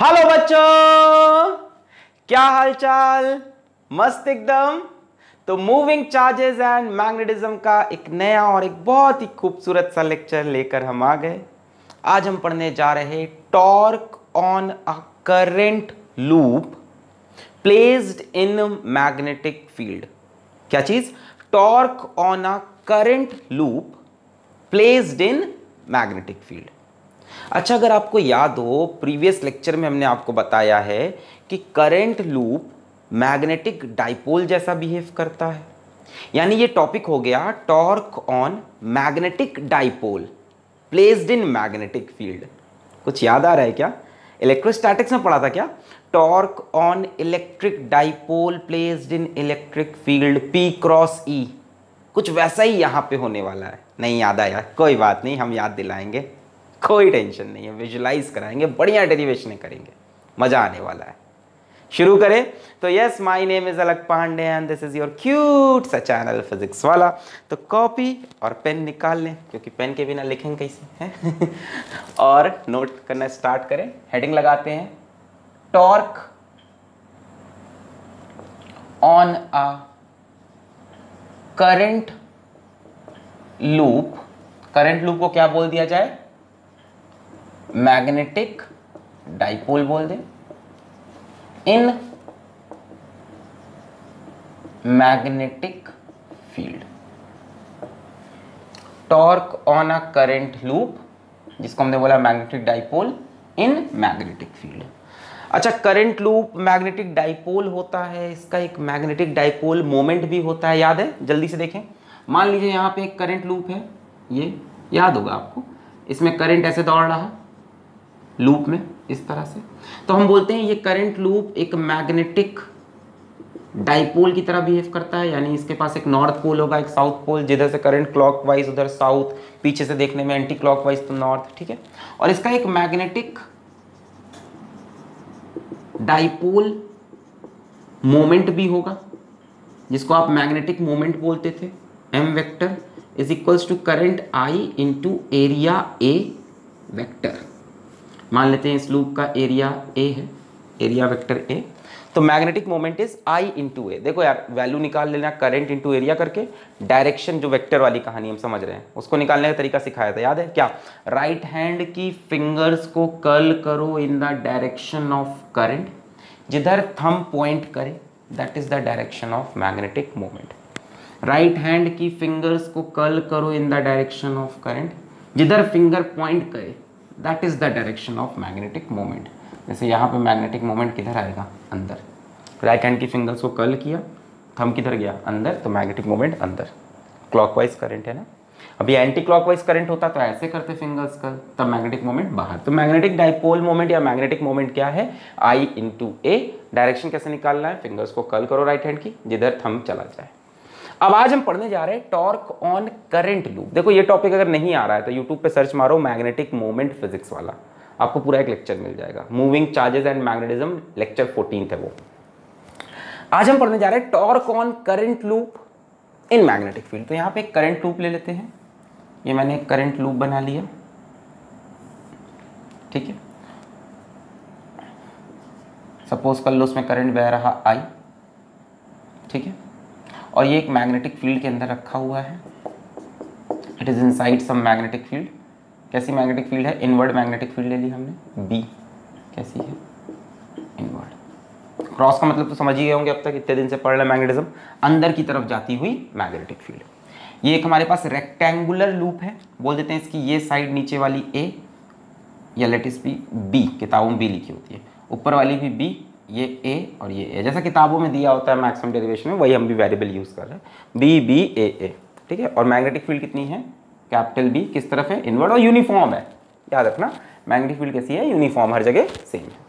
Hello बच्चों, क्या हालचाल? मस्त एकदम। तो मूविंग चार्जेस एंड मैग्नेटिज्म का एक नया और एक बहुत ही खूबसूरत सा लेक्चर लेकर हम आ गए। आज हम पढ़ने जा रहे torque on a current loop placed in magnetic field क्या चीज़? Torque on a current loop placed in magnetic field अच्छा अगर आपको याद हो, प्रीवियस लेक्चर में हमने आपको बताया है कि करंट लूप मैग्नेटिक डाइपोल जैसा बिहेव करता है। यानी ये टॉपिक हो गया torque on magnetic dipole, placed in magnetic field. कुछ याद आ रहा है क्या? इलेक्ट्रोस्टैटिक्स में पढ़ा था क्या? Torque on electric dipole, placed in electric field P cross E कुछ वैसा ही यहाँ पे होने वाला है। नहीं याद आया। कोई बात नहीं, हम याद दिलाएँगे। कोई टेंशन नहीं है विजुलाइज कराएँगे, बढ़िया डेरिवेशन करेंगे, मज़ा आने वाला है। शुरू करें तो yes my name is Alakh Pandey and this is your cute सा चैनल फिजिक्स वाला तो कॉपी और पेन निकाल लें, क्योंकि पेन के बिना लिखेंगे कैसे, हैं? और नोट करना स्टार्ट करें हेडिंग लगाते हैं। Torque on a current loop current loop को क्या बोल दिया जाए? मैग्नेटिक डाइपोल बोल दें। In magnetic field. Torque on a current loop जिसको हमने बोला magnetic dipole, in magnetic field. अच्छा करंट लूप मैग्नेटिक डाइपोल होता है, इसका एक मैग्नेटिक डाइपोल मोमेंट भी होता है, याद है? जल्दी से देखें। मान लीजिए यहाँ पे एक करंट लूप है, ये याद होगा आपको। इसमें करंट ऐसे दौड़ रहा लूप में, इस तरह से। तो हम बोलते हैं ये करंट लूप एक मैग्नेटिक डाइपोल की तरह बिहेव करता है, यानी इसके पास एक नॉर्थ पोल होगा, एक साउथ पोल, जिधर से करंट क्लॉकवाइज, उधर साउथ, पीछे से देखने में एंटी क्लॉकवाइज तो नॉर्थ, ठीक है? और इसका एक मैग्नेटिक डाइपोल मोमेंट भी होगा, जिसको आप मैग्नेटिक मोमेंट बोलते थे। M vector is equals to current I into area A vector मान लेते हैं इस लूप का एरिया ए है एरिया वेक्टर ए तो magnetic moment is I into A देखो यार वैल्यू निकाल लेना करंट इंटू एरिया करके डायरेक्शन जो वेक्टर वाली कहानी हम समझ रहे हैं, उसको निकालने का तरीका सिखाया था, याद है क्या? राइट हैंड की फिंगर्स को कर्ल करो in the direction of current जिधर थम पॉइंट करे that is the direction of magnetic moment right hand की फिंगर्स को कर्ल करो in the direction of current जिधर फिंगर पॉइंट करे that is the direction of magnetic moment जैसे यहाँ पे मैग्नेटिक मोमेंट किधर आएगा? अंदर। राइट हैंड की फिंगर्स को कर्ल किया थम किधर गया? अंदर। तो मैग्नेटिक मोमेंट अंदर। क्लॉकवाइज करंट है ना? अभी एंटी क्लॉकवाइज करंट होता तो ऐसे करते फिंगर्स का तब मैग्नेटिक मोमेंट बाहर। तो मैग्नेटिक डाइपोल मोमेंट या मैग्नेटिक मोमेंट क्या है? आई इंटू ए डायरेक्शन कैसे निकालना है? फिंगर्स को कर्ल करो राइट हैंड की, जिधर थम चला जाए। अब आज हम पढ़ने जा रहे हैं टॉर्क ऑन करंट लूप। देखो, ये टॉपिक अगर नहीं आ रहा है तो यूट्यूब पे सर्च मारो मैग्नेटिक मोमेंट फिजिक्स वाला। आपको पूरा एक लेक्चर मिल जाएगा। Moving charges and magnetism lecture fourteen है वो। आज हम पढ़ने जा रहे हैं torque on current loop in magnetic field तो यहाँ पे एक करंट लूप ले लेते हैं। ये मैंने करंट लूप बना लिया। ठीक है? सपोज़ कर लो उसमें करंट बह रहा आई ठीक है? और ये एक मैग्नेटिक फ़ील्ड के अंदर रखा हुआ है। It is inside some magnetic field कैसी मैग्नेटिक फ़ील्ड है? इनवर्ड मैग्नेटिक फ़ील्ड ले ली हमने। बी कैसी है? इनवर्ड क्रॉस का मतलब तो समझ ही गए होंगे अब तक, इतने दिन से पढ़ रहे मैग्नेटिज्म अंदर की तरफ़ जाती हुई मैग्नेटिक फ़ील्ड ये एक हमारे पास रेक्टेंगुलर लूप है। बोल देते हैं इसकी ये साइड नीचे वाली ए या लेट इस बी बी किताबों में बी लिखी होती है। ऊपर वाली भी बी ये ए और ये ए जैसा किताबों में दिया होता है मैक्सिमम डेरिवेशन में, वही हम भी वेरिएबल यूज़ कर रहे हैं। बी बी ए ए ठीक है? और मैग्नेटिक फ़ील्ड कितनी है? कैपिटल बी किस तरफ़ है? इनवर्ड और यूनिफॉर्म है। याद रखना मैग्नेटिक फ़ील्ड कैसी है? यूनिफॉर्म हर जगह सेम है।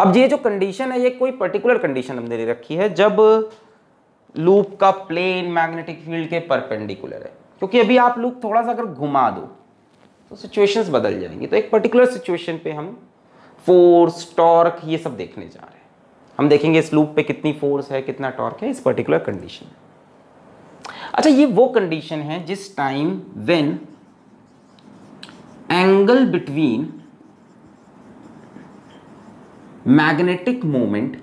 अब ये जो कंडीशन है, ये कोई पर्टिकुलर कंडीशन हमने दे रखी है जब लूप का प्लेन मैग्नेटिक फ़ील्ड के परपेंडिकुलर है। क्योंकि अभी आप लूप थोड़ा सा अगर घुमा दो तो सिचुएशंस बदल जाएँगी। तो एक पर्टिकुलर सिचुएशन पे हम फोर्स, टॉर्क, ये सब देखने जा रहे हैं। हम देखेंगे इस लूप पे कितनी फोर्स है, कितना टॉर्क है, इस पर्टिकुलर कंडीशन में। अच्छा ये वो कंडीशन है जिस time when angle between magnetic moment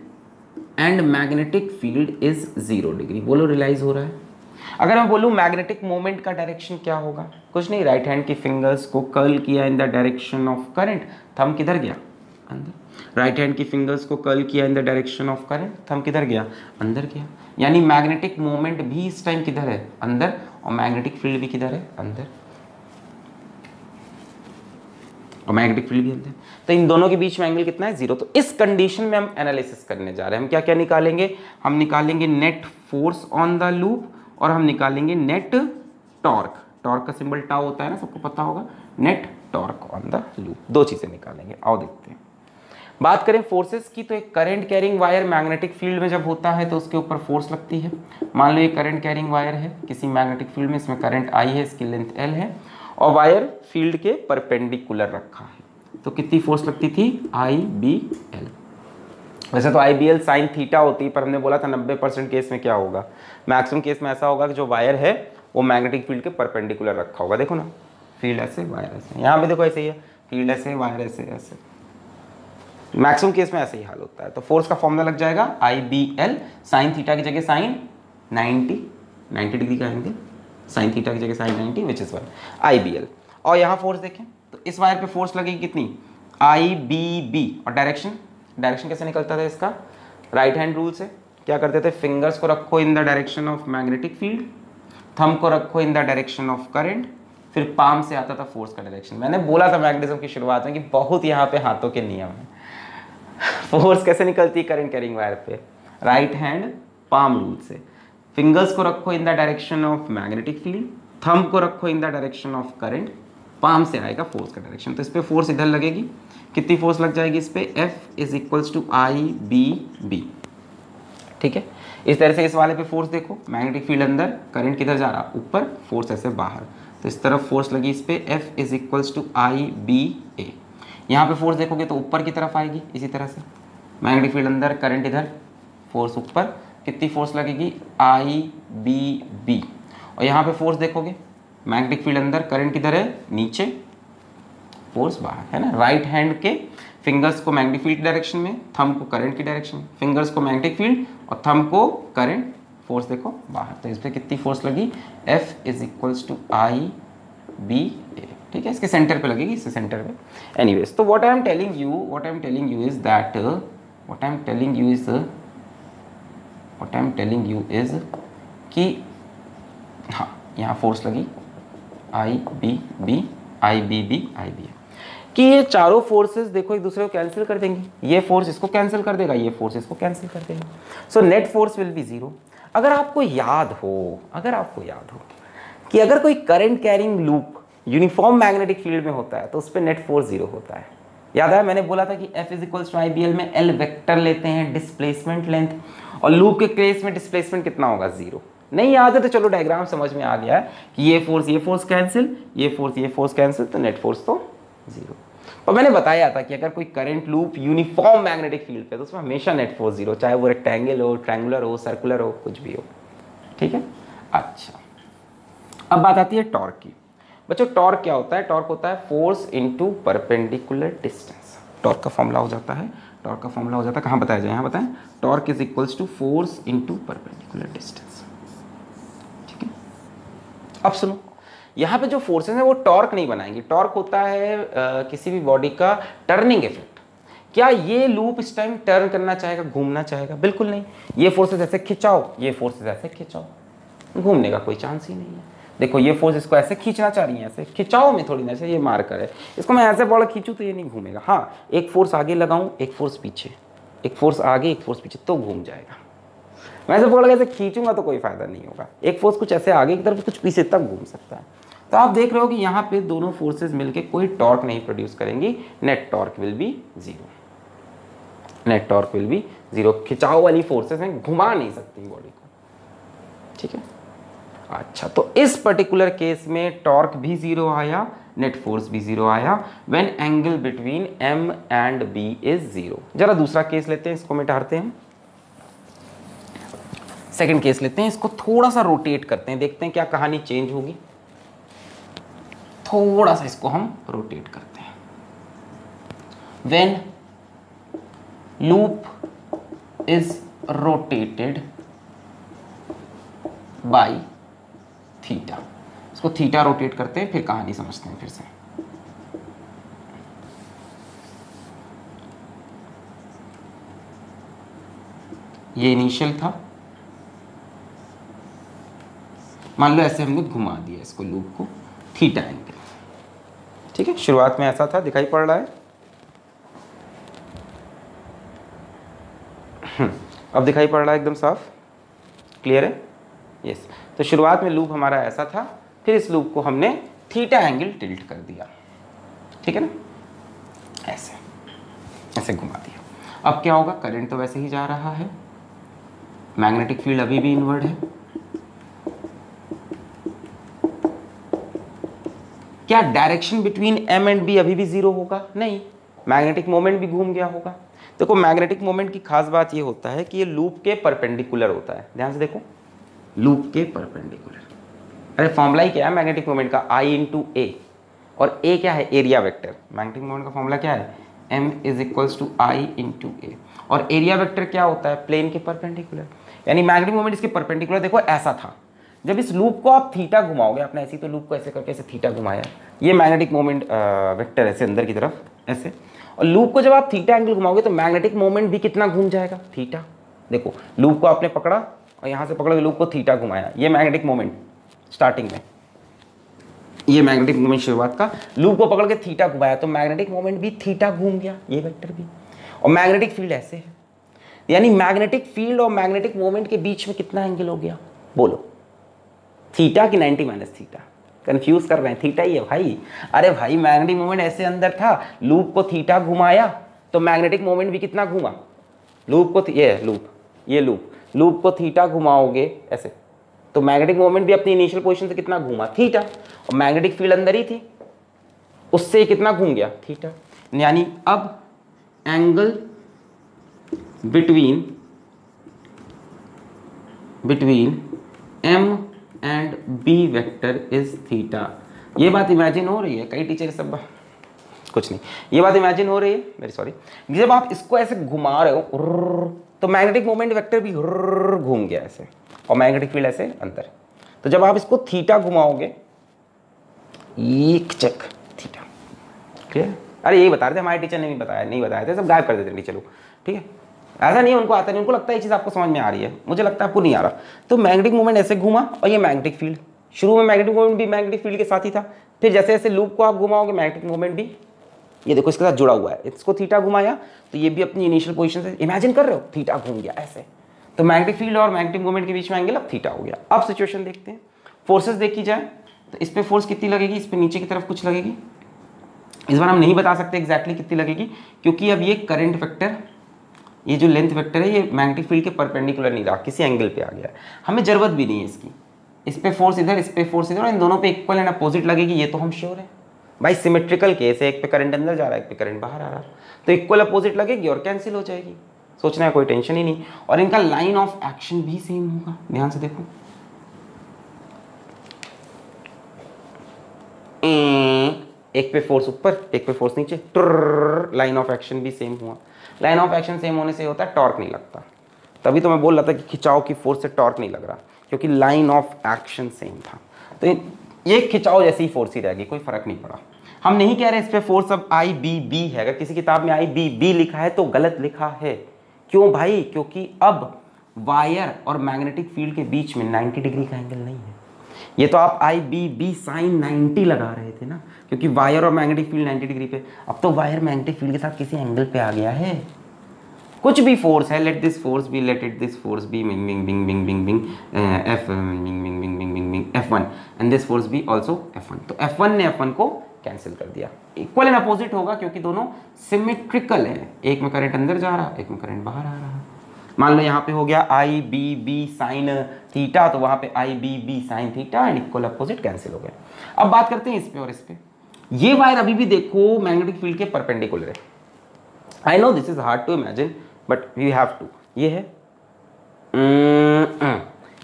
and magnetic field is zero degree बोलो रियलाइज़ हो रहा है। अगर मैं बोलूँ मैग्नेटिक मोमेंट का डायरेक्शन क्या होगा? कुछ नहीं राइट हैंड की फिंगर्स को कर्ल किया in the direction of current thumb किधर गया? अंदर। राइट हैंड की फिंगर्स को कर्ल किया in the direction of current thumb किधर गया? अंदर गया। यानी मैग्नेटिक मोमेंट भी इस टाइम किधर है? अंदर, और मैग्नेटिक फ़ील्ड भी किधर है? अंदर। और मैग्नेटिक फ़ील्ड भी अंदर। तो इन दोनों के बीच में एंगल कितना है? ज़ीरो तो इस कंडीशन में हम एनालिसिस करने जा रहे हैं। हम क्या क्या निकालेंगे? हम निकालेंगे net force on the loop और हम निकालेंगे नेट टॉर्क टॉर्क का सिंबल टाउ होता है ना? सबको पता होगा। Net torque on the loop दो चीज़ें निकालेंगे। आओ देखते हैं। बात करें फोर्सेस की तो एक current carrying wire magnetic field में जब होता है तो उसके ऊपर फोर्स लगती है। मान लो ये करंट कैरिंग वायर है, किसी मैग्नेटिक फ़ील्ड में, इसमें करंट आई है, इसकी लेंथ एल है, और वायर फ़ील्ड के परपेंडिकुलर रखा है। तो कितनी फोर्स लगती थी? आई बी एल वैसे तो I B L sine theta होती है, पर हमने बोला था नब्बे परसेंट केस में क्या होगा? मैक्सिमम केस में ऐसा होगा कि जो वायर है, वो मैग्नेटिक फ़ील्ड के परपेंडिकुलर रखा होगा। देखो ना फ़ील्ड ऐसे वायर ऐसे। यहाँ पे देखो ऐसे ही है। फ़ील्ड ऐसे वायर ऐसे ऐसे। मैक्सिमम केस में ऐसे ही हाल होता है। तो फोर्स का फॉर्मूला लग जाएगा I B L sine theta की जगह साइन 90 90 डिग्री का एंगल साइन थीटा की जगह sine 90 which is one I B L और यहाँ फोर्स देखें तो इस वायर पे फोर्स लगेगी कितनी? आई बी बी और डायरेक्शन डायरेक्शन कैसे निकलता था इसका? राइट हैंड रूल से क्या करते थे? फिंगर्स को रखो in the direction of magnetic field thumb को रखो in the direction of current फिर पाम से आता था फोर्स का डायरेक्शन मैंने बोला था मैग्नेटिज्म की शुरुआत में कि बहुत यहाँ पे हाथों के नियम है। फोर्स कैसे निकलती है? करंट कैरिंग वायर पे। राइट हैंड पाम रूल से। फिंगर्स को रखो in the direction of magnetic field thumb को रखो in the direction of current palm से आएगा फोर्स का डायरेक्शन तो इस पर फोर्स इधर लगेगी। कितनी फोर्स लग जाएगी इस पर F is equals to I B B ठीक है? इस तरह से इस वाले पे फोर्स देखो। मैग्नेटिक फ़ील्ड अंदर करंट किधर जा रहा? ऊपर फोर्स ऐसे बाहर। तो इस तरफ़ फोर्स लगी इस पर F is equals to I B A यहाँ पे फोर्स देखोगे तो ऊपर की तरफ़ आएगी, इसी तरह से। मैग्नेटिक फ़ील्ड अंदर करंट इधर फोर्स ऊपर। कितनी फोर्स लगेगी? आई बी बी और यहाँ पे फोर्स देखोगे मैग्नेटिक फ़ील्ड अंदर करंट किधर है, नीचे फोर्स बाहर, है ना? राइट हैंड के फिंगर्स को मैग्नेटिक फ़ील्ड डायरेक्शन में थम को करंट की डायरेक्शन में। फिंगर्स को मैग्नेटिक फ़ील्ड और थम को करंट फोर्स देखो, बाहर। तो इस पर कितनी फोर्स लगी? F is equals to I B A ठीक है? इसके सेंटर पे लगेगी इसके सेंटर पे। एनीवेज तो what I am telling you what I am telling you is that what I am telling you is what I am telling you is कि हाँ यहाँ फोर्स लगी। I B B I B B I B कि ये चारों forces देखो, एक दूसरे को कैंसिल कर देंगे। ये फोर्स इसको कैंसिल कर देगा, ये फोर्स इसको कैंसिल कर देगा। So net force will be zero अगर आपको याद हो, अगर आपको याद हो कि अगर कोई current carrying loop uniform magnetic field में होता है तो उस पर नेट फोर्स ज़ीरो होता है। याद है मैंने बोला था कि F is equals to I B L में एल वेक्टर लेते हैं डिस्प्लेसमेंट लेंथ और लूप के केस में डिस्प्लेसमेंट कितना होगा? ज़ीरो नहीं, याद है तो चलो डायग्राम समझ में आ गया है कि ये फोर्स ये फोर्स कैंसिल ये फोर्स ये फोर्स कैंसिल तो नेट फोर्स तो ज़ीरो और मैंने बताया था कि अगर कोई current loop uniform magnetic field पे तो उसमें हमेशा नेट फोर्स ज़ीरो चाहे वो रेक्टेंगल हो ट्रैंगुलर हो सर्कुलर हो, कुछ भी हो। ठीक है? अच्छा। अब बात आती है टॉर्क की। बच्चों टॉर्क क्या होता है? टॉर्क होता है force into perpendicular distance torque का फॉर्मूला हो जाता है। टॉर्क का फॉर्मूला हो जाता है। कहाँ बताया जाए? यहाँ बताएँ। Torque is equals to force into perpendicular distance ठीक है? अब सुनो। यहाँ पे जो फोर्सेस हैं वो टॉर्क नहीं बनाएँगे। टॉर्क होता है आ, किसी भी बॉडी का टर्निंग इफ़ेक्ट क्या ये लूप इस टाइम टर्न करना चाहेगा घूमना चाहेगा? बिल्कुल नहीं। ये फोर्सेस ऐसे खिंचाओ ये फोर्सेस ऐसे खिंचाओ। घूमने का कोई चांस ही नहीं है। देखो, ये फोर्स इसको ऐसे खींचना चाह रही है, ऐसे खिंचाओ में थोड़ी ना ये मार कर है। इसको मैं ऐसे बॉल खींचूँ तो ये नहीं घूमेगा। हाँ एक फोर्स आगे लगाऊँ, एक फोर्स पीछे। एक फोर्स आगे, एक फोर्स पीछे तो घूम जाएगा। मैं ऐसे बोल ऐसे खींचूँगा तो कोई फ़ायदा नहीं होगा। एक फोर्स कुछ ऐसे आगे की तरफ़, कुछ पीछे तक घूम सकता है। तो आप देख रहे हो कि यहाँ पे दोनों फोर्सेस मिलके कोई टॉर्क नहीं प्रोड्यूस करेंगी। Net torque will be zero net torque will be zero खिंचाव वाली फोर्सेस हैं, घुमा नहीं सकती बॉडी को। ठीक है? अच्छा तो इस पर्टिकुलर केस में टॉर्क भी ज़ीरो आया नेट फोर्स भी ज़ीरो आया when angle between M and B is zero जरा दूसरा केस लेते हैं, इसको मिटाते हैं। सेकंड केस लेते हैं, इसको थोड़ा सा रोटेट करते हैं, देखते हैं क्या कहानी चेंज होगी। थोड़ा सा इसको हम रोटेट करते हैं। When loop is rotated by theta. इसको थीटा रोटेट करते हैं फिर कहानी समझते हैं फिर से। ये इनिशियल था। मान लो ऐसे हमने घुमा दिया इसको लूप को थीटा एंगल ठीक है? शुरुआत में ऐसा था दिखाई पड़ रहा है। हम्म, अब दिखाई पड़ रहा है एकदम साफ़। क्लियर है? यस तो शुरुआत में लूप हमारा ऐसा था, फिर इस लूप को हमने थीटा एंगल टिल्ट कर दिया। ठीक है ना? ऐसे ऐसे घुमा दिया। अब क्या होगा? करंट तो वैसे ही जा रहा है। मैग्नेटिक फ़ील्ड अभी भी इनवर्ड है। क्या direction between M and B अभी भी ज़ीरो होगा? नहीं। मैग्नेटिक मोमेंट भी घूम गया होगा। देखो मैग्नेटिक मोमेंट की खास बात ये होता है कि ये लूप के परपेंडिकुलर होता है। ध्यान से देखो। लूप के परपेंडिकुलर। अरे फॉर्मूला ही क्या है? मैग्नेटिक मोमेंट का आई इंटू ए और ए क्या है? एरिया वेक्टर मैग्नेटिक मोमेंट का फॉर्मूला क्या है? M is equals to I into A और एरिया वेक्टर क्या होता है? प्लेन के परपेंडिकुलर। यानी मैग्नेटिक मोमेंट इसके परपेंडिकुलर देखो, ऐसा था। जब इस लूप को आप थीटा घुमाओगे, आपने ऐसी तो लूप को ऐसे करके ऐसे थीटा घुमाया। ये मैग्नेटिक मोमेंट वेक्टर ऐसे अंदर की तरफ़, ऐसे। और लूप को जब आप थीटा एंगल घुमाओगे तो मैग्नेटिक मोमेंट भी कितना घूम जाएगा? थीटा देखो लूप को आपने पकड़ा और यहाँ से पकड़ के लूप को थीटा घुमाया। ये मैग्नेटिक मोमेंट स्टार्टिंग में। ये मैग्नेटिक मोमेंट शुरुआत का। लूप को पकड़ के थीटा घुमाया तो मैग्नेटिक मोमेंट भी थीटा घूम गया, ये वेक्टर भी। और मैग्नेटिक फ़ील्ड ऐसे है। यानी मैग्नेटिक फ़ील्ड और मैग्नेटिक मोमेंट के बीच में कितना एंगल हो गया? बोलो। थीटा की 90 माइनस थीटा कंफ्यूज कर रहे हैं। थीटा ही है भाई। अरे भाई मैग्नेटिक मोमेंट ऐसे अंदर था। लूप को थीटा घुमाया तो मैग्नेटिक मोमेंट भी कितना घूमा? लूप को ये लूप ये लूप लूप को थीटा घुमाओगे, ऐसे। तो मैग्नेटिक मोमेंट भी अपनी इनिशियल पोजीशन से कितना घूमा? थीटा और मैग्नेटिक फ़ील्ड अंदर ही थी। उससे कितना घूम गया? थीटा यानी अब angle between between M and B vector is theta ये बात इमेजिन हो रही है, कई टीचर सब कुछ नहीं। ये बात इमेजिन हो रही है वेरी सॉरी जब आप इसको ऐसे घुमा रहे हो तो मैग्नेटिक मोमेंट वेक्टर भी घूम गया ऐसे, और मैग्नेटिक फ़ील्ड ऐसे अंदर। तो जब आप इसको थीटा घुमाओगे, एक चक थीटा क्लियर अरे यही बता रहे थे, हमारे टीचर ने भी बताया, नहीं बताया थे, सब गायब कर देते टीचर लोग। ठीक है? ऐसा नहीं उनको आता नहीं, उनको लगता है ये चीज़ आपको समझ में आ रही है। मुझे लगता है आपको नहीं आ रहा। तो मैग्नेटिक मूवमेंट ऐसे घूमा, और ये मैग्नेटिक फ़ील्ड शुरू में मैग्नेटिक मूवमेंट भी मैग्नेटिक फ़ील्ड के साथ ही था। फिर जैसे जैसे लूप को आप घुमाओगे मैग्नेटिक मूवमेंट भी ये देखो, इसके साथ जुड़ा हुआ है। इसको थीटा घुमाया तो ये भी अपनी इनिशियल पोजीशन से इमेजिन कर रहे हो, थीटा घूम गया, ऐसे। तो मैग्नेटिक फ़ील्ड और मैग्नेटिक मूवमेंट के बीच में एंगल अब थीटा हो गया। अब सिचुएशन देखते हैं। फोर्सेस देखी जाए तो इस पर फोर्स कितनी लगेगी? इस पर नीचे की तरफ़ कुछ लगेगी? इस बार हम नहीं बता सकते एग्जैक्टली कितनी लगेगी, क्योंकि अब ये करंट वेक्टर ये जो लेंथ वेक्टर है, ये मैग्नेटिक फ़ील्ड के परपेंडिकुलर नहीं रहा, किसी एंगल पे आ गया हमें ज़रूरत भी नहीं है इसकी। इस पे फोर्स इधर, इस पर फोर्स इधर इन दोनों पे इक्वल एंड अपोजिट लगेगी, ये तो हम श्योर है। भाई सिमेट्रिकल केस है, एक पे करंट अंदर जा रहा है, एक पे करंट बाहर आ रहा है। तो इक्वल अपोजिट लगेगी और कैंसिल हो जाएगी। सोचना है, कोई टेंशन ही नहीं। और इनका लाइन ऑफ़ एक्शन भी सेम होगा। ध्यान से देखो। एक पे फोर्स ऊपर, एक पे फोर्स नीचे। लाइन ऑफ़ एक्शन भी सेम हुआ। लाइन ऑफ़ एक्शन सेम होने से होता है टॉर्क नहीं लगता। तभी तो मैं बोल रहा था कि खिंचाव की फोर्स से टॉर्क नहीं लग रहा, क्योंकि लाइन ऑफ़ एक्शन सेम था। तो ये खिंचाव जैसी फोर्स ही रहेगी, कोई फ़र्क नहीं पड़ा। हम नहीं कह रहे इस पर फोर्स अब आई बी बी है अगर किसी किताब में आई बी बी लिखा है तो गलत लिखा है क्यों भाई क्योंकि अब वायर और मैग्नेटिक फ़ील्ड के बीच में 90 डिग्री का एंगल नहीं है ये तो आप आई बी बी साइन 90 लगा रहे थे ना क्योंकि वायर और मैग्नेटिक फ़ील्ड 90 डिग्री पे अब तो वायर मैग्नेटिक फ़ील्ड के साथ किसी एंगल पे आ गया है कुछ भी फोर्स है let this force be let it this force be being being being being being being F being being being being being F one and this force be also F one तो F one ने F one को cancel कर दिया। Equal and opposite होगा क्योंकि दोनों symmetrical है। एक में करंट अंदर जा रहा, एक में करंट बाहर आ रहा। मान लो यहाँ पे हो गया I B B sine theta तो वहाँ पे I B B sine theta and equal opposite cancel हो गया। अब बात करते हैं इस पे और इस पे। ये वायर अभी भी देखो मैग्नेटिक फ़ील्ड के परपेंडिकुलर है। I know this is hard to imagine but we have to ये है।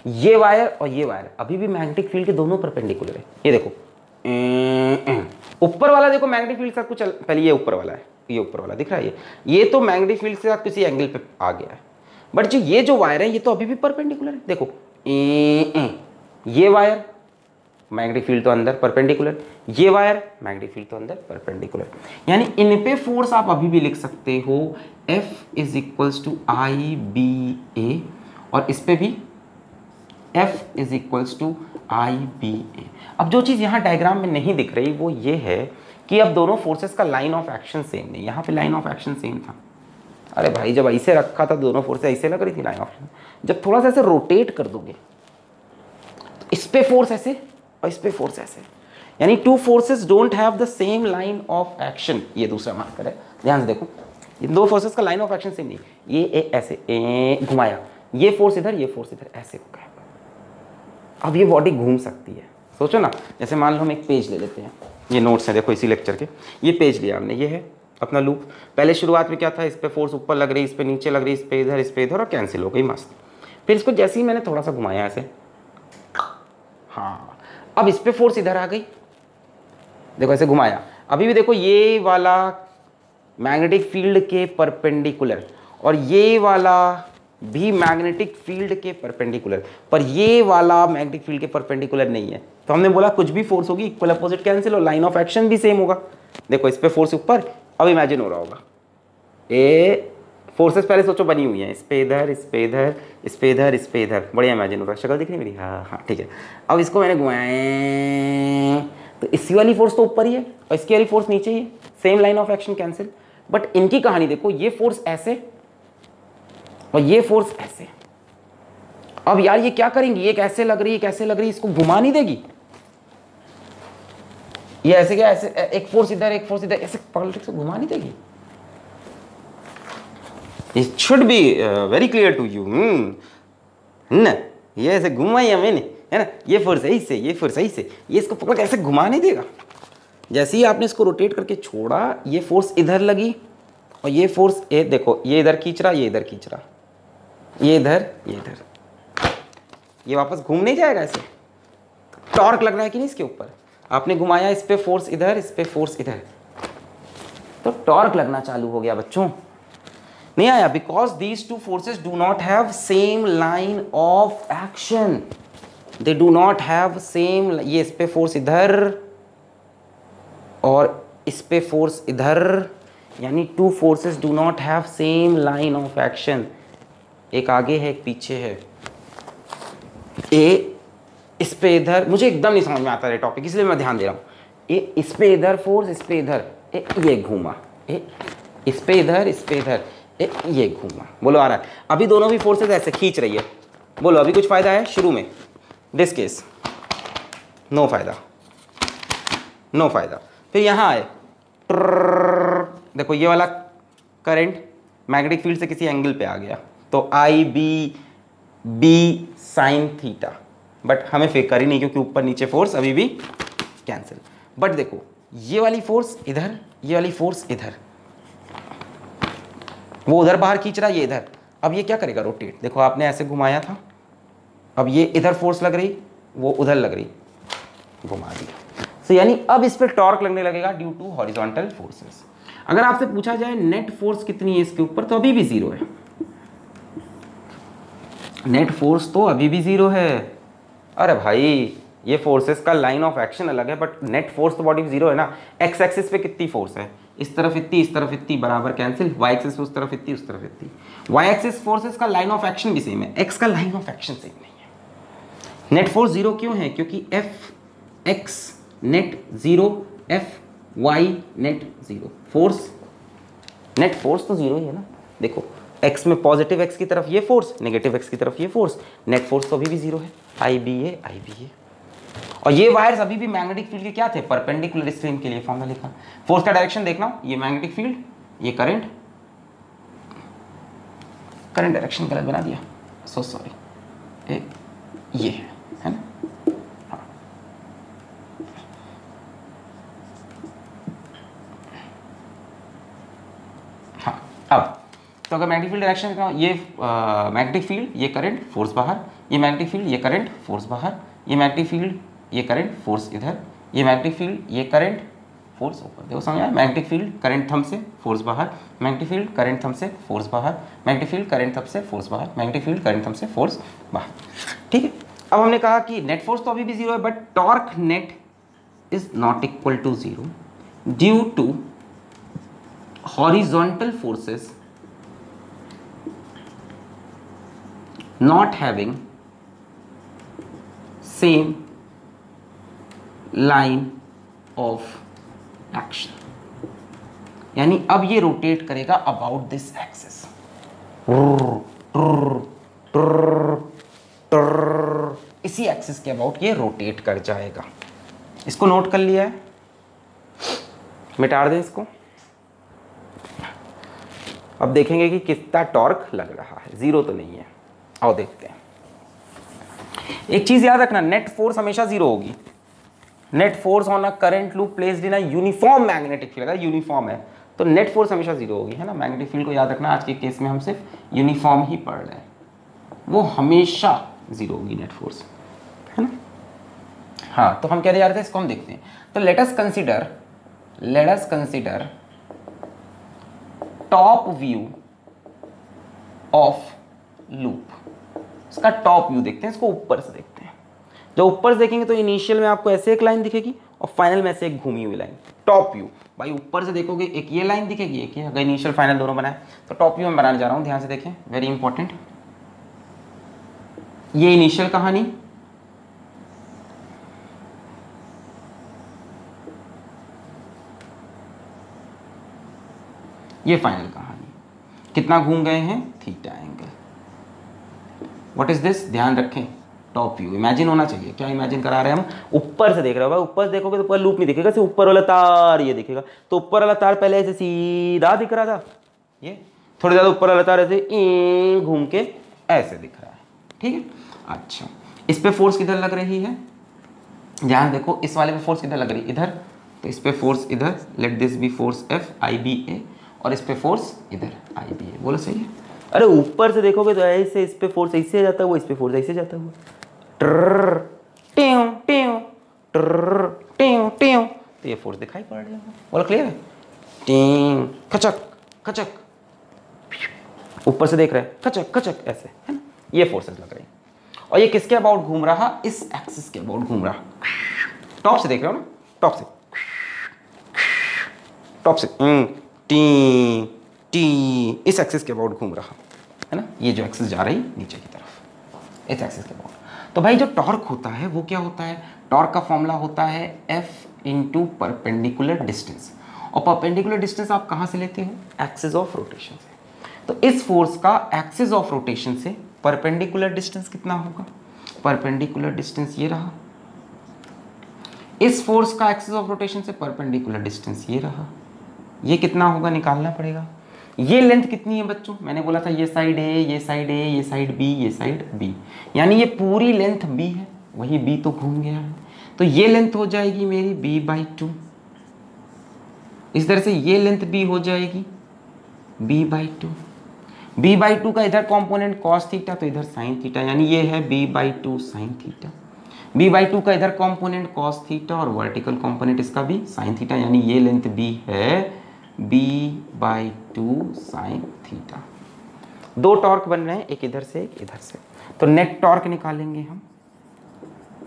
ये वायर और ये वायर अभी भी मैग्नेटिक फ़ील्ड के दोनों परपेंडिकुलर है। ये देखो। ऊपर वाला देखो मैग्नेटिक फ़ील्ड का कुछ पहले ये ऊपर वाला है ये ऊपर वाला दिख रहा है ये। ये तो मैग्नेटिक फ़ील्ड के साथ किसी एंगल पे आ गया है। बट जो ये जो वायर है ये तो अभी भी परपेंडिकुलर है। देखो ए, ए, ये वायर मैग्नेटिक फ़ील्ड तो अंदर परपेंडिकुलर ये वायर मैग्नेटिक फ़ील्ड तो अंदर परपेंडिकुलर यानी इन पे फोर्स आप अभी भी लिख सकते हो F is equals to I B A और इस पे भी F is equals to I B A अब जो चीज़ यहाँ डायग्राम में नहीं दिख रही वो ये है कि अब दोनों फोर्सेस का लाइन ऑफ़ एक्शन सेम नहीं यहाँ पे लाइन ऑफ़ एक्शन सेम था। अरे भाई जब ऐसे रखा था दोनों फोर्सेस ऐसे लग रही थी लाइन ऑफ़ एक्शन जब थोड़ा सा ऐसे रोटेट कर दोगे तो इस पे फोर्स ऐसे और इस पे फोर्स ऐसे। यानी two forces don't have the same line of action ये दूसरा मार्कर है ध्यान से देखो इन दो फोर्सेस का लाइन ऑफ़ एक्शन सेम नहीं। ये ए, ऐसे ए, घुमाया। ये फोर्स इधर ये फोर्स इधर ऐसे हो गया। अब ये बॉडी घूम सकती है। सोचो ना, जैसे मान लो हम एक पेज ले लेते हैं। ये नोट्स हैं, देखो इसी लेक्चर के। ये पेज लिया हमने, ये है अपना लूप पहले शुरुआत में क्या था, इस पर फोर्स ऊपर लग रही, इस पर नीचे लग रही, इस पर इधर, इस पर इधर, और कैंसिल हो गई, मस्त। फिर इसको जैसे ही मैंने थोड़ा सा घुमाया ऐसे। हाँ। अब इस पर फोर्स इधर आ गई। देखो ऐसे घुमाया। अभी भी देखो ये वाला मैग्नेटिक फ़ील्ड के परपेंडिकुलर और ये वाला भी मैग्नेटिक फ़ील्ड के परपेंडिकुलर पर ये वाला मैग्नेटिक फ़ील्ड के परपेंडिकुलर नहीं है. तो हमने बोला कुछ भी फोर्स होगी इक्वल अपोजिट कैंसिल और लाइन ऑफ़ एक्शन भी सेम होगा. देखो, इस पर फोर्स ऊपर, अब इमेजिन हो रहा होगा. ए फोर्सेस पहले सोचो बनी हुई है. इस पे इधर, इस पे इधर, इस पे इधर, इस पे इधर. बढ़िया इमेजिन हो रहा है. शक्ल दिख रही मेरी? हाँ हाँ ठीक है. अब इसको मैंने घुमाया तो इसी वाली फोर्स तो ऊपर ही है और इसकी वाली फोर्स नीचे ही है. Same line of action cancel but इनकी कहानी देखो, ये फोर्स ऐसे और ये फोर्स ऐसे अब यार ये क्या करेंगी? ये कैसे लग रही है? कैसे लग रही है? इसको घुमा नहीं देगी? ये ऐसे क्या? ऐसे एक फोर्स इधर, एक फोर्स इधर, ऐसे पकड़ से घुमा नहीं देगी? It should be very clear to you न, ये ऐसे घुमाई मैंने, है ना? ये फोर्स सही से ये फोर्स सही से ये इसको पकड़ के ऐसे घुमा नहीं देगा। जैसे ही आपने इसको रोटेट करके छोड़ा, ये फोर्स इधर लगी, और ये फोर्स ये देखो, ये इधर खींच रहा, ये इधर खींच रहा। ये इधर ये इधर। ये वापस घूम नहीं जाएगा ऐसे टॉर्क लग रहा है कि नहीं इसके ऊपर? आपने घुमाया इस पे फोर्स इधर, इस पे फोर्स इधर। तो टॉर्क लगना चालू हो गया बच्चों। नहीं आया because these two forces do not have same line of action they do not have same ये इस पे फोर्स इधर और इस पे फोर्स इधर। यानी two forces do not have same line of action एक आगे है, एक पीछे है। ए, इस पे इधर, मुझे एकदम नहीं समझ में आता है टॉपिक इसलिए मैं ध्यान दे रहा हूँ। ए, इस पे इधर फोर्स इस पे इधर। ए, ये घूमा। ए, इस पे इधर, इस पे इधर। ए, ये घूमा। बोलो, आ रहा है। अभी दोनों भी फोर्सेस ऐसे खींच रही है। बोलो, अभी कुछ फ़ायदा है? शुरू में। दिस केस नो फ़ायदा। नो फ़ायदा। फिर यहाँ आए। देखो ये वाला करंट मैग्नेटिक फ़ील्ड से किसी एंगल पे आ गया तो I B B sine theta but हमें फेकर ही नहीं क्योंकि ऊपर नीचे फोर्स अभी भी कैंसिल बट देखो, ये वाली फोर्स इधर, ये वाली फोर्स इधर. वो उधर बाहर खींच रहा है ये इधर. अब ये क्या करेगा? रोटेट देखो, आपने ऐसे घुमाया था. अब ये इधर फोर्स लग रही, वो उधर लग रही. घुमा दिया. सो यानी अब इस पर टॉर्क लगने लगेगा ड्यू टू हॉरिजॉन्टल फोर्सेस अगर आपसे पूछा जाए नेट फोर्स कितनी है इसके ऊपर तो अभी भी ज़ीरो है. नेट फोर्स तो अभी भी ज़ीरो है। अरे भाई, ये फोर्सेस का लाइन ऑफ़ एक्शन अलग है बट नेट फोर्स तो बॉडी ज़ीरो है ना। एक्स एक्सिस पे कितनी फोर्स है? इस तरफ़ इतनी, इस तरफ़ इतनी, बराबर कैंसिल वाई एक्सिस उस तरफ़ इतनी, उस तरफ़ इतनी। वाई एक्सिस फोर्सेस का लाइन ऑफ़ एक्शन भी सेम है। एक्स का लाइन ऑफ़ एक्शन सेम नहीं है। नेट फोर्स ज़ीरो क्यों है? क्योंकि F X net zero F Y net zero force net force तो ज़ीरो ही है ना। देखो एक्स में पॉजिटिव एक्स की तरफ़ ये फोर्स नेगेटिव एक्स की तरफ़ ये फोर्स नेट फोर्स तो अभी भी ज़ीरो है. I B A I B A और ये वायर्स अभी भी मैग्नेटिक फ़ील्ड के क्या थे? परपेंडिकुलर स्ट्रीम के लिए फॉर्म में लिखा. फोर्स का डायरेक्शन देखना. ये मैग्नेटिक फ़ील्ड ये करंट करंट डायरेक्शन गलत बना दिया. सो सॉरी ये है है ना? हाँ. हाँ अब तो अगर मैग्नेटिक फ़ील्ड डायरेक्शन ये मैग्नेटिक फ़ील्ड ये करंट फोर्स बाहर, ये मैग्नेटिक फ़ील्ड ये करंट फोर्स बाहर, ये मैग्नेटिक फ़ील्ड ये करंट फोर्स इधर, ये मैग्नेटिक फ़ील्ड ये करंट फोर्स ऊपर। देखो समझ आया? मैग्नेटिक फ़ील्ड करंट थम से फोर्स बाहर मैग्नेटिक फ़ील्ड करंट थम से फोर्स बाहर मैग्नेटिक फ़ील्ड करंट थम से फोर्स बाहर मैग्नेटिक फ़ील्ड करंट थम से फोर्स बाहर। ठीक है? अब हमने कहा कि नेट फोर्स तो अभी भी ज़ीरो है but torque net is not equal to zero due to horizontal forces not having same line of action. यानी अब ये रोटेट करेगा अबाउट दिस एक्सेस इसी एक्सिस के अबाउट ये रोटेट कर जाएगा. इसको नोट कर लिया है. मिटा दें इसको. अब देखेंगे कि कितना टॉर्क लग रहा है. ज़ीरो तो नहीं है. आओ देखते हैं। एक चीज़ याद रखना नेट फोर्स हमेशा ज़ीरो होगी। Net force on a current loop placed in a uniform magnetic field अगर यूनिफॉर्म है तो नेट फोर्स हमेशा ज़ीरो होगी, है ना? मैग्नेटिक फ़ील्ड को याद रखना, आज के केस में हम सिर्फ़ यूनिफॉर्म ही पढ़ रहे हैं। वो हमेशा ज़ीरो होगी नेट फोर्स है ना? हाँ तो हम क्या जा रहे थे इसको हम देखते हैं। तो let's consider let's consider top view of loop इसका टॉप व्यू देखते हैं, इसको ऊपर से देखते हैं। जब ऊपर से देखेंगे तो इनिशियल में आपको ऐसे एक लाइन दिखेगी और फाइनल में ऐसे एक घूमी हुई लाइन टॉप व्यू भाई, ऊपर से देखोगे एक ये लाइन दिखेगी, एक ये। अगर इनिशियल फाइनल दोनों बनाए तो टॉप व्यू में बनाने जा रहा हूँ, ध्यान से देखें। वेरी इंपॉर्टेंट ये इनिशियल कहानी। ये फाइनल कहानी। कितना घूम गए हैं? Theta angle what is this ध्यान रखें. टॉप व्यू इमेजिन होना चाहिए. क्या इमेजिन करा रहे हैं हम? ऊपर से देख रहे हो भाई. ऊपर से देखोगे तो पूरा लूप नहीं दिखेगा. सिर्फ़ ऊपर वाला तार ये दिखेगा. तो ऊपर वाला तार पहले ऐसे सीधा दिख रहा था. ये? थोड़ी ज़्यादा ऊपर वाला तार ऐसे घूम के ऐसे दिख रहा है. ठीक है? अच्छा. इस पे फोर्स किधर लग रही है? ध्यान देखो, इस वाले पे फोर्स किधर लग रही है? इधर. तो इस पे फोर्स इधर. Let this be force F I B A और इस पे फोर्स इधर आई बी ए बोलो सही है? अरे ऊपर से देखोगे तो ऐसे इस पे फोर्स ऐसे जाता है वो इस पे फोर्स ऐसे जाता हुआ। ट्र टेव टेव ट्र टेव टेव तो ये फोर्स दिखाई पड़ रहा है। बोलो क्लियर है? टेव खचक खचक। ऊपर से देख रहे हैं खचक खचक ऐसे है ना? ये फोर्सेस लग रही और ये किसके अबाउट घूम रहा? इस एक्सिस के अबाउट घूम रहा। टॉप से देख रहे हो ना? टॉप से। टॉप से। टी टी, इस एक्सिस के अबाउट घूम रहा। है ना? ये जो एक्सिस जा रही, नीचे की तरफ़। इस एक्सिस के अबाउट तो भाई जो टॉर्क होता है, वो क्या होता है? टॉर्क का फॉर्मूला होता है एफ़ इंटू परपेंडिकुलर डिस्टेंस और परपेंडिकुलर डिस्टेंस आप कहाँ से लेते हो? एक्सिस ऑफ़ रोटेशन से। तो इस फोर्स का एक्सिस ऑफ़ रोटेशन से परपेंडिकुलर डिस्टेंस कितना होगा? परपेंडिकुलर डिस्टेंस ये रहा। इस फोर्स का एक्सिस ऑफ़ रोटेशन से परपेंडिकुलर डिस्टेंस ये रहा। ये कितना होगा? निकालना पड़ेगा। ये लेंथ कितनी है बच्चों? मैंने बोला था ये साइड ए ये साइड ए ये साइड बी ये साइड बी यानी ये पूरी लेंथ बी है। वही बी तो घूम गया है। तो ये लेंथ हो जाएगी मेरी बी बाई टू इस तरह से ये लेंथ बी हो जाएगी B by two B by two का इधर कॉम्पोनेंट कॉस थीटा तो इधर साइन थीटा यानी ये है B by two sine theta B by two का इधर कॉम्पोनेंट कॉस थीटा और वर्टिकल कॉम्पोनेंट इसका भी साइन थीटा यानी ये लेंथ बी है B by two sine theta दो टॉर्क बन रहे हैं, एक इधर से, एक इधर से। तो नेट टॉर्क निकालेंगे हम।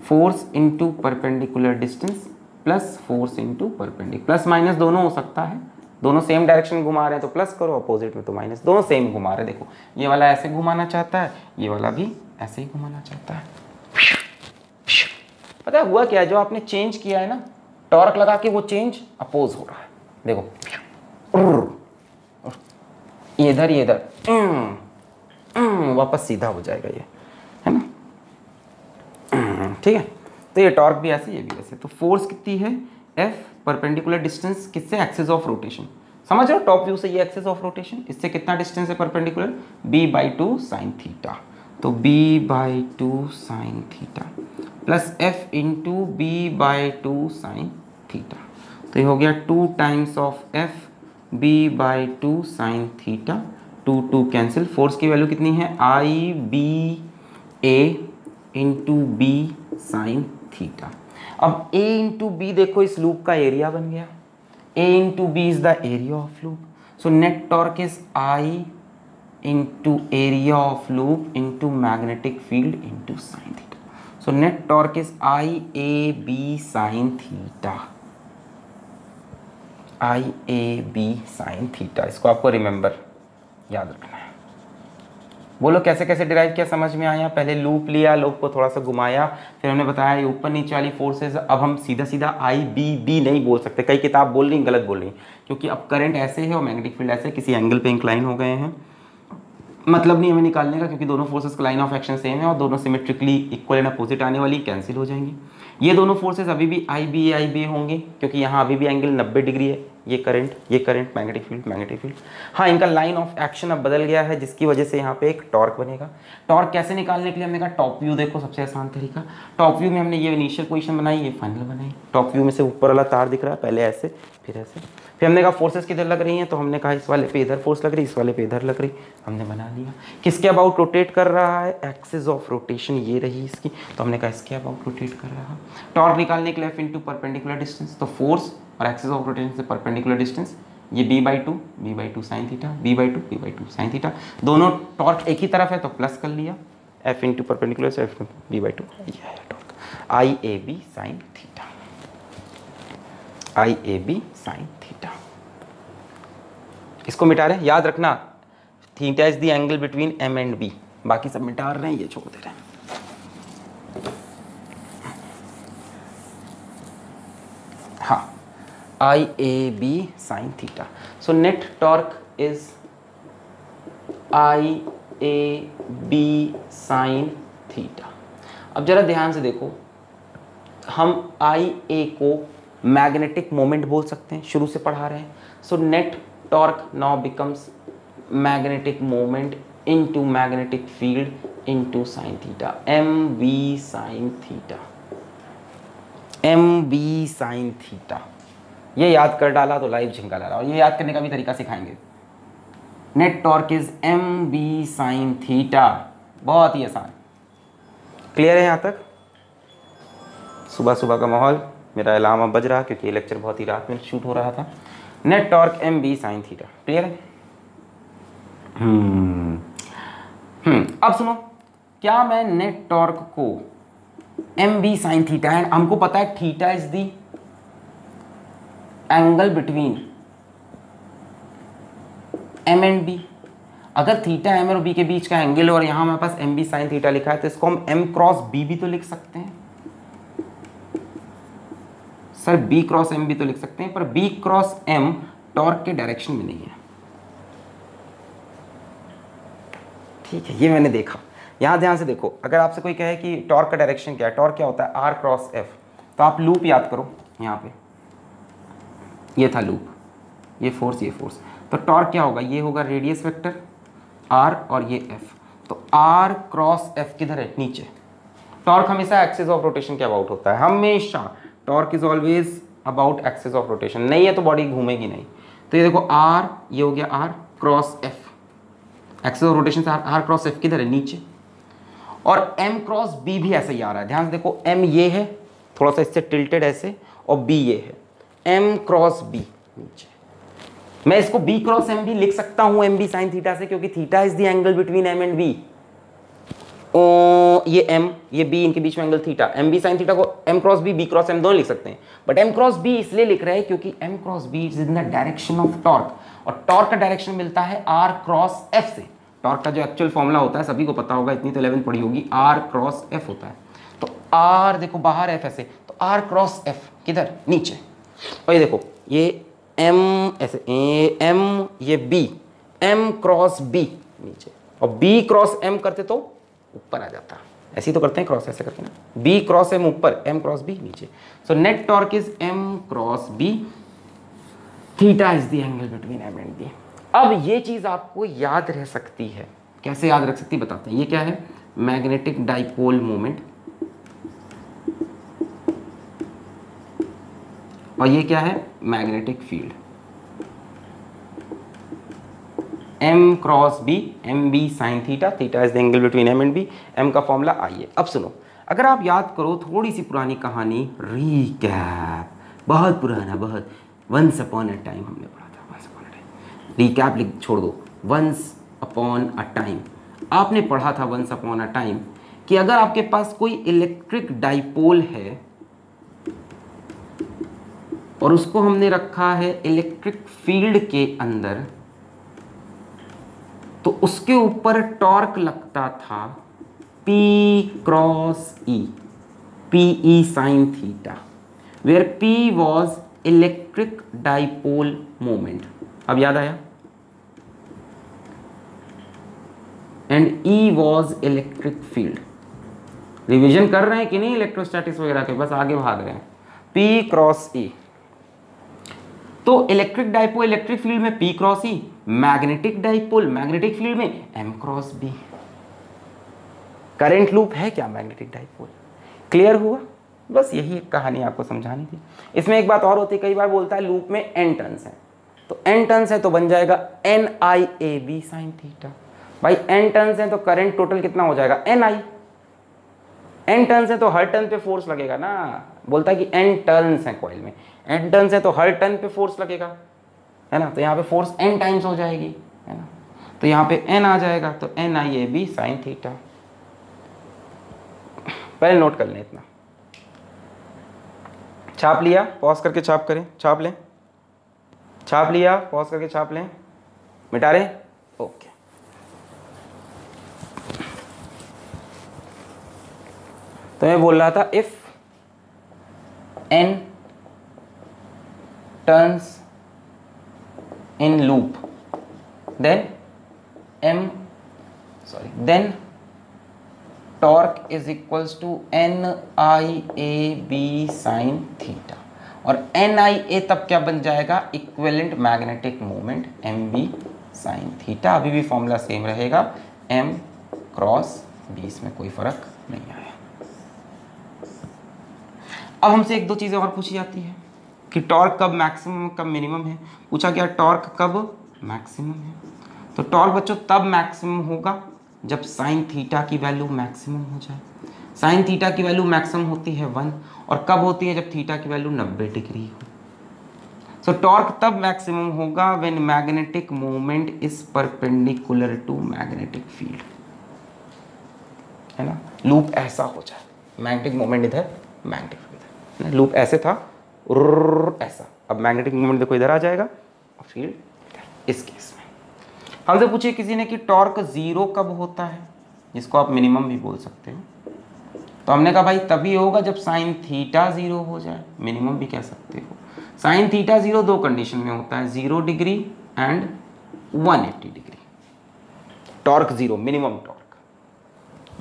Force into perpendicular distance plus force into perpendicular plus minus दोनों हो सकता है। दोनों सेम डायरेक्शन घुमा रहे हैं तो प्लस करो अपोजिट में तो माइनस दोनों सेम घुमा रहे हैं। देखो, ये वाला ऐसे घुमाना चाहता है, ये वाला भी ऐसे ही घुमाना चाहता है। पता है हुआ क्या जो आपने चेंज किया है ना टॉर्क लगा के वो चेंज अपोज हो रहा है। देखो। इधर, ये इधर। वापस सीधा हो जाएगा ये, है ना? ठीक है? तो ये टॉर्क भी ऐसे, ये भी ऐसे तो फोर्स कितनी है? एफ़ परपेंडिकुलर डिस्टेंस किससे? एक्सेस ऑफ़ रोटेशन समझ रहे हो? टॉप व्यू से ये एक्सेस ऑफ़ रोटेशन इससे कितना डिस्टेंस है perpendicular B by two sine theta तो B by two sine theta plus F into B by two sine theta तो ये हो गया two times of F b by two sine theta two two cancel force की value कितनी है? I, b, a into B sine theta अब a into B देखो, इस लूप का एरिया बन गया। A into B is the area of loop so net torque is i into area of loop into magnetic field into sine theta so net torque is i a b sine theta I A B sine theta. इसको आपको remember याद रखना है। बोलो कैसे कैसे derive किया समझ में आया? पहले लूप लिया लूप को थोड़ा सा घुमाया, फिर हमने बताया ये ऊपर नीचे वाली फोर्सेज अब हम सीधा सीधा आई बी बी नहीं बोल सकते। कई किताब बोल रही गलत बोल रही क्योंकि अब करंट ऐसे है और मैग्नेटिक फ़ील्ड ऐसे, किसी एंगल पे इंक्लाइन हो गए हैं। मतलब नहीं हमें निकालने का, क्योंकि दोनों फोर्सेस का लाइन ऑफ़ एक्शन सेम है और दोनों सिमेट्रिकली इक्वल एंड अपोजिट आने वाली कैंसिल हो जाएँगी। ये दोनों फोर्सेस अभी भी आई बी आई बी होंगे, क्योंकि यहाँ अभी भी एंगल 90 डिग्री है। ये करंट ये current magnetic field magnetic field हाँ इनका लाइन ऑफ़ एक्शन अब बदल गया है, जिसकी वजह से यहाँ पे एक टॉर्क बनेगा। टॉर्क कैसे निकालने के लिए हमने कहा टॉप व्यू देखो, सबसे आसान तरीका। टॉप व्यू में हमने ये इनिशियल पोजिशन बनाई, ये फाइनल बनाई। टॉप व्यू में से ऊपर वाला तार दिख रहा है, पहले ऐसे, फिर ऐसे। फिर हमने कहा फोर्सेस किधर लग रही हैं? तो हमने कहा, इस वाले पे इधर फोर्स लग रही, इस वाले पे इधर लग रही। हमने बना लिया। किसके अबाउट रोटेट कर रहा है? एक्सिस ऑफ़ रोटेशन ये रही इसकी। तो हमने कहा, इसके अबाउट रोटेट कर रहा टॉर्क निकालने के लिए इनटू परपेंडिकुलर डिस्टेंस तो फोर्स और एक्सिस ऑफ़ रोटेशन से परपेंडिकुलर डिस्टेंस ये B by two B by two sine theta B by two B by two sine theta दोनों टॉर्क एक ही तरफ़ है तो प्लस कर लिया। एफ़ इंटू परपेंडिकुलर से एफ़ बी बाई टू ये है torque I A B sine theta I A B sine इसको मिटा रहे हैं। याद रखना theta is the angle between M and B बाकी सब मिटा रहे हैं, ये छोड़ दे रहे हैं। I A B sine theta so net torque is I A B sine theta अब जरा ध्यान से देखो, हम आई ए को मैग्नेटिक मोमेंट बोल सकते हैं, शुरू से पढ़ा रहे हैं। So net torque now becomes magnetic moment into magnetic field into sine theta M B sine theta M B sine theta ये याद कर डाला तो लाइव झिंका डाला। और ये याद करने का भी तरीका सिखाएँगे। Net torque is M B sine theta बहुत ही आसान। क्लियर है यहाँ तक? सुबह सुबह का माहौल। मेरा अलार्म अब बज रहा क्योंकि ये लेक्चर बहुत ही रात में शूट हो रहा था। Net torque M B sine theta clear है हम्म। हम्म अब सुनो क्या मैं नेट टॉर्क को M B sine theta and हमको पता है theta is the angle between M and B अगर थीटा एम और बी के बीच का एंगल और यहाँ हमारे पास एम बी साइन थीटा लिखा है तो इसको हम एम क्रॉस बी भी तो लिख सकते हैं। सर बी क्रॉस एम भी तो लिख सकते हैं, पर बी क्रॉस एम टॉर्क के डायरेक्शन में नहीं है। ठीक है, ये मैंने देखा। यहाँ ध्यान से देखो, अगर आपसे कोई कहे कि टॉर्क का डायरेक्शन क्या है टॉर्क क्या होता है? आर क्रॉस एफ़ तो आप लूप याद करो, यहाँ पे। ये था लूप ये फोर्स ये फोर्स तो टॉर्क क्या होगा? ये होगा रेडियस वेक्टर आर और ये एफ़ तो आर क्रॉस एफ़ किधर है? नीचे। टॉर्क हमेशा एक्सिस ऑफ़ रोटेशन के अबाउट होता है। हमेशा torque is always about axis of rotation. नहीं है तो बॉडी घूमेगी नहीं। तो ये देखो, आर, ये हो गया R, cross F. Axis of rotation R R cross F किधर है? नीचे। और एम क्रॉस बी भी ऐसे ही आ रहा है। ध्यान से देखो, एम ये है, थोड़ा सा इससे टिल्टेड ऐसे, और बी ये है। एम क्रॉस बी, नीचे। मैं इसको बी क्रॉस एम भी लिख सकता हूँ एम बी साइन थीटा से, क्योंकि theta is the angle between M and B ये एम ये बी इनके बीच में angle theta M B sine theta को M cross B B cross M दोनों लिख सकते हैं. बट एम क्रॉस बी इसलिए लिख रहे हैं क्योंकि M cross B is in the direction of torque और टॉर्क का डायरेक्शन मिलता है आर क्रॉस एफ़ से. टॉर्क का जो एक्चुअल फॉर्मूला होता है, सभी को पता होगा, इतनी तो इलेवन पढ़ी होगी. आर क्रॉस एफ़ होता है. तो आर देखो, बाहर एफ़ ऐसे. तो आर क्रॉस एफ़ किधर? नीचे. और ये देखो, ये एम ऐसे, ए एम ये बी एम क्रॉस बी नीचे. और बी क्रॉस एम करते तो ऊपर आ जाता। ऐसे ही तो करते हैं क्रॉस ऐसे करके ना। बी क्रॉस एम ऊपर एम क्रॉस बी नीचे। So net torque is M cross B theta is the angle between M and B अब ये चीज़ आपको याद रह सकती है। कैसे याद रख सकती है, बताते हैं। ये क्या है? मैग्नेटिक डाइपोल मोमेंट और ये क्या है? Magnetic field M cross B M B sine theta theta is the angle between M and B M का फॉर्मूला आइए। अब सुनो, अगर आप याद करो थोड़ी सी पुरानी कहानी रीकैप बहुत पुराना, बहुत वंस अपॉन अ टाइम हमने पढ़ा था once upon a time recap लिख, छोड़ दो वंस अपॉन अ टाइम आपने पढ़ा था वंस अपॉन अ टाइम कि अगर आपके पास कोई इलेक्ट्रिक डाइपोल है और उसको हमने रखा है इलेक्ट्रिक फ़ील्ड के अंदर तो उसके ऊपर टॉर्क लगता था P cross E P E sine theta where P was electric dipole moment अब याद आया? And E was electric field revision कर रहे हैं कि नहीं इलेक्ट्रोस्टैटिक्स वगैरह के? बस आगे भाग रहे हैं। P cross E. तो इलेक्ट्रिक डाइपोल इलेक्ट्रिक फ़ील्ड में P cross E magnetic dipole magnetic field में M cross B. Current loop है क्या मैग्नेटिक डाइपोल क्लियर हुआ? बस यही एक कहानी आपको समझानी थी। इसमें एक बात और होती है, कई बार बोलता है लूप में एन टर्न्स है। तो एन टर्न्स है तो बन जाएगा N I A B sine theta भाई एन टर्न्स है तो करंट टोटल कितना हो जाएगा? एन आई एन टर्न्स है तो हर टर्न पे फोर्स लगेगा ना। बोलता है कि एन टर्न्स है कॉइल में। एन टर्न्स है तो हर टर्न पे फोर्स लगेगा, है ना? तो यहाँ पे फोर्स एन टाइम्स हो जाएगी, है ना? तो यहाँ पे एन आ जाएगा तो N I A B sine theta पहले नोट कर लें इतना। छाप लिया पॉज करके छाप करें, छाप लें। छाप लिया पॉज करके छाप लें। मिटा रहे? ओके तो मैं बोल रहा था if N turns in loop then M sorry then torque is equals to N I A B sine theta और एन आई ए तब क्या बन जाएगा? Equivalent magnetic moment M B sine theta अभी भी फॉर्मूला सेम रहेगा. M cross B इसमें कोई फ़र्क नहीं आया अब हमसे एक दो चीज़ें और पूछी जाती है कि टॉर्क कब मैक्सिमम कब मिनिमम है। पूछा गया टॉर्क कब मैक्सिमम है। तो टॉर्क बच्चों तब मैक्सिमम होगा जब साइन थीटा की वैल्यू मैक्सिमम हो जाए। साइन थीटा की वैल्यू मैक्सिमम होती है वन और कब होती है जब थीटा की वैल्यू नब्बे डिग्री हो। सो टॉर्क तब मैक्सिमम होगा when magnetic moment is perpendicular to magnetic field है ना? लूप ऐसा हो जाए। मैग्नेटिक मोमेंट इधर मैग्नेटिक लूप ऐसे था। ऐसा। अब मैग्नेटिक मोमेंट देखो इधर आ जाएगा। और फ़ील्ड इस केस में। हमसे पूछिए किसी ने कि टॉर्क ज़ीरो कब होता है? जिसको आप मिनिमम भी बोल सकते हो। तो हमने कहा, भाई, तभी होगा जब साइन थीटा ज़ीरो हो जाए। मिनिमम भी कह सकते हो। साइन थीटा ज़ीरो दो कंडीशन में होता है। Zero degree and one eighty degree. Torque zero, minimum torque.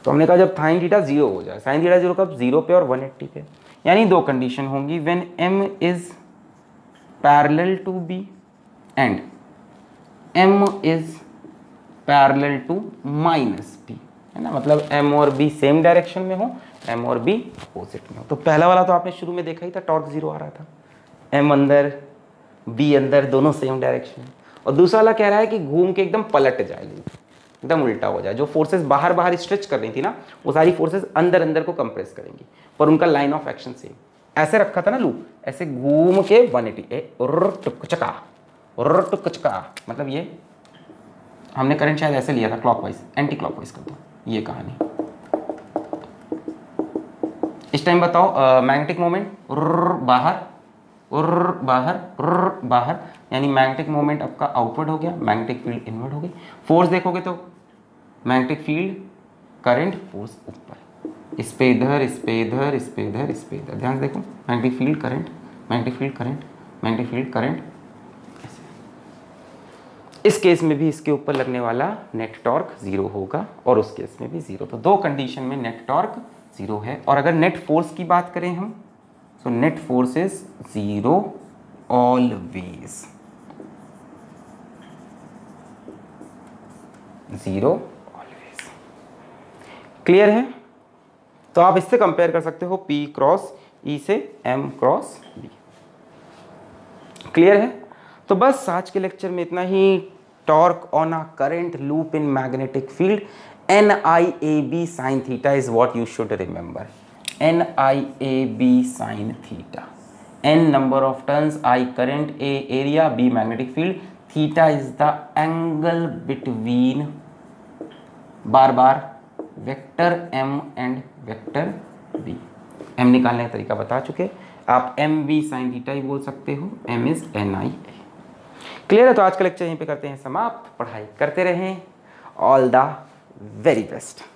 तो हमने कहा, जब साइन थीटा ज़ीरो हो जाए, साइन थीटा ज़ीरो कब? ज़ीरो पे और वन एट्टी पे। यानी दो कंडीशन होंगी when M is parallel to B and M is parallel to minus B है ना? मतलब एम और बी सेम डायरेक्शन में हो एम और बी अपोजिट में हो। तो पहला वाला तो आपने शुरू में देखा ही था टॉर्क ज़ीरो आ रहा था। एम अंदर बी अंदर, दोनों सेम डायरेक्शन और दूसरा वाला कह रहा है कि घूम के एकदम पलट जाए एकदम उल्टा हो जाए। जो फोर्सेस बाहर बाहर स्ट्रेच कर रही थी ना, वो सारी फोर्सेस अंदर अंदर को कंप्रेस करेंगी। पर उनका लाइन ऑफ़ एक्शन सेम ऐसे रखा था ना लू ऐसे घूम के वन एटी चका और कचका मतलब ये, हमने करंट शायद ऐसे लिया था क्लॉकवाइज एंटी क्लॉकवाइज कर दो ये कहानी। इस टाइम बताओ मैग्नेटिक मोमेंट बाहर, उर्र बाहर उर्र, बाहर। यानी मैग्नेटिक मोमेंट आपका आउटवर्ड हो गया मैग्नेटिक फ़ील्ड इनवर्ड हो गई। फोर्स देखोगे तो मैग्नेटिक फ़ील्ड, करंट फोर्स ऊपर। इस पे इधर, इस पे इधर, इस पे इधर, इस पे इधर। ध्यान से देखो, magnetic field, current, magnetic field, current, magnetic field, current. इस केस में भी इसके ऊपर लगने वाला नेट टॉर्क ज़ीरो होगा और उस केस में भी ज़ीरो। तो दो कंडीशन में नेट टॉर्क ज़ीरो है। और अगर नेट फोर्स की बात करें हम so net force is zero always. Zero clear है? तो आप इससे कंपेयर कर सकते हो P क्रॉस E से M क्रॉस B क्लियर है? तो बस आज के लेक्चर में इतना ही। Torque on a current loop in magnetic field N I A B sine theta is what you should remember N I A B sine theta N number of turns I current A area B magnetic field theta is the angle between bar bar vector M and vector B. M निकालने का तरीका बता चुके। आप M B sine theta ही बोल सकते हो। M is N I A. Clear है? तो आज का लेक्चर यहीं पे करते हैं समाप्त। पढ़ाई करते रहें। All the very best.